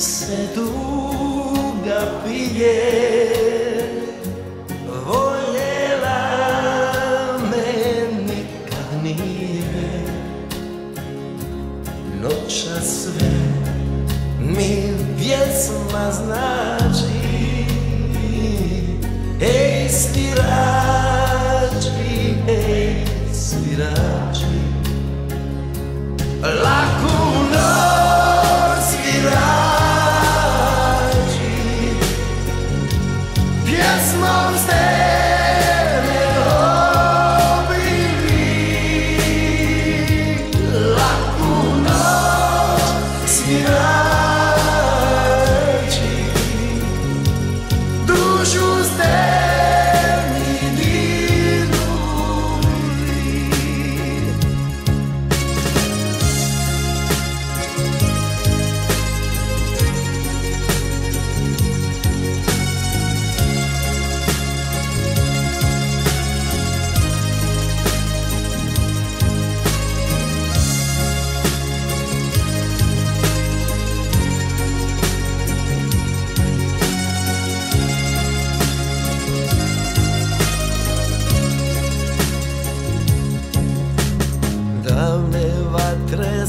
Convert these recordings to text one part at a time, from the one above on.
se tuga pije Voljela me nikad nije. Noća sve mi pjesma znači Ej svirači, ej svirači stay.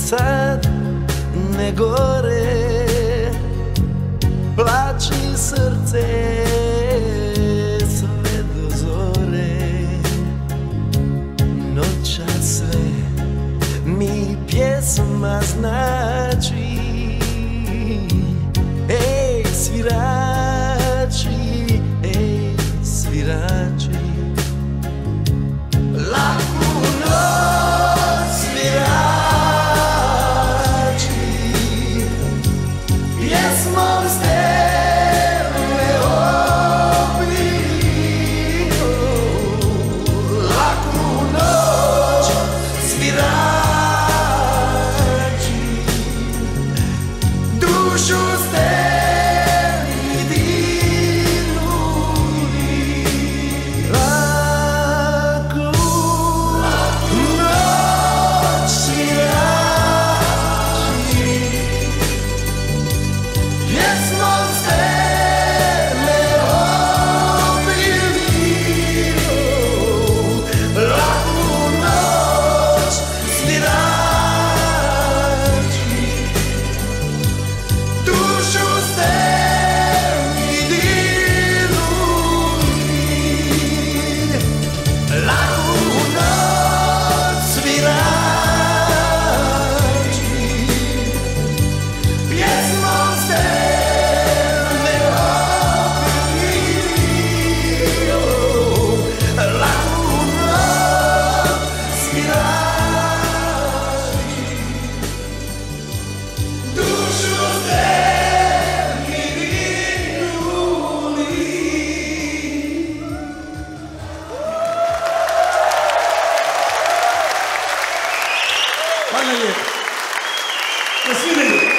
Sad ne gore. Plači srce sve do zore. Noća sve mi pjesma znači yes, most Пане Олег. До свидания.